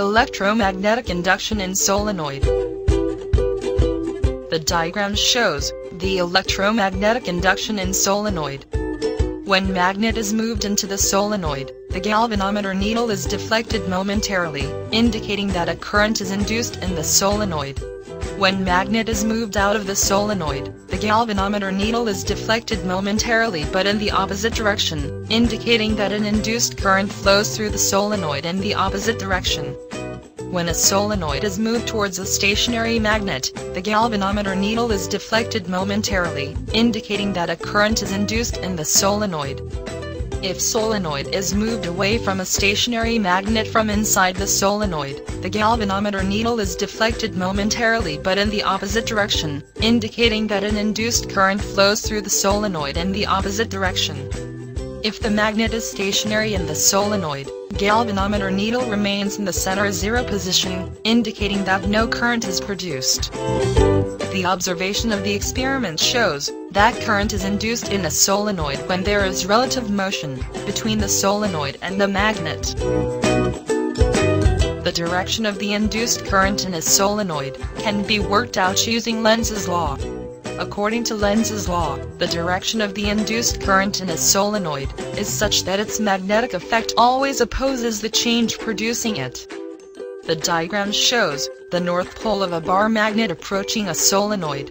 Electromagnetic induction in solenoid. The diagram shows the electromagnetic induction in solenoid. When magnet is moved into the solenoid, the galvanometer needle is deflected momentarily, indicating that a current is induced in the solenoid. When magnet is moved out of the solenoid, the galvanometer needle is deflected momentarily but in the opposite direction, indicating that an induced current flows through the solenoid in the opposite direction. When a solenoid is moved towards a stationary magnet, the galvanometer needle is deflected momentarily, indicating that a current is induced in the solenoid. If solenoid is moved away from a stationary magnet from inside the solenoid, the galvanometer needle is deflected momentarily but in the opposite direction, indicating that an induced current flows through the solenoid in the opposite direction. If the magnet is stationary in the solenoid, galvanometer needle remains in the center zero position, indicating that no current is produced. The observation of the experiment shows that current is induced in a solenoid when there is relative motion between the solenoid and the magnet. The direction of the induced current in a solenoid can be worked out using Lenz's law. According to Lenz's law, the direction of the induced current in a solenoid is such that its magnetic effect always opposes the change producing it. The diagram shows the north pole of a bar magnet approaching a solenoid.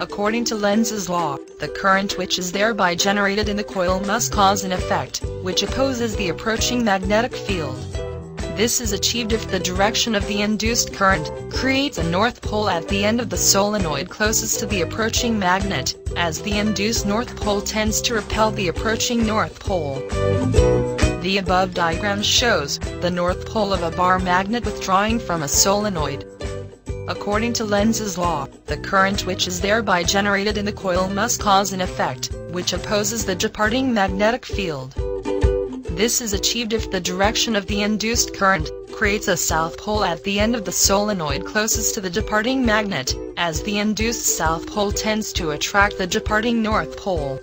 According to Lenz's law, the current which is thereby generated in the coil must cause an effect, which opposes the approaching magnetic field. This is achieved if the direction of the induced current creates a north pole at the end of the solenoid closest to the approaching magnet, as the induced north pole tends to repel the approaching north pole. The above diagram shows the north pole of a bar magnet withdrawing from a solenoid. According to Lenz's law, the current which is thereby generated in the coil must cause an effect, which opposes the departing magnetic field. This is achieved if the direction of the induced current creates a south pole at the end of the solenoid closest to the departing magnet, as the induced south pole tends to attract the departing north pole.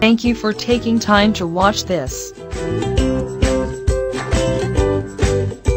Thank you for taking time to watch this.